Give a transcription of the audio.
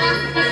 Música